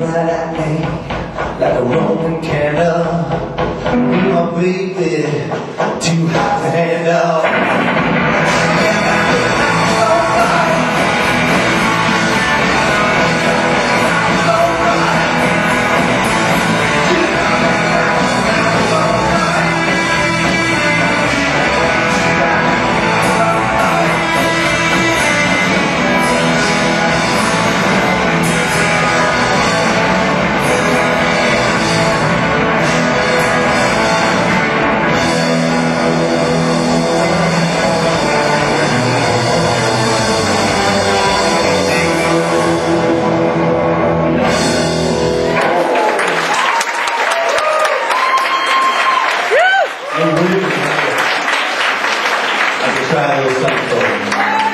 right at me like a Roman candle. My baby, too hot to handle. and believe. I can try a little something for you.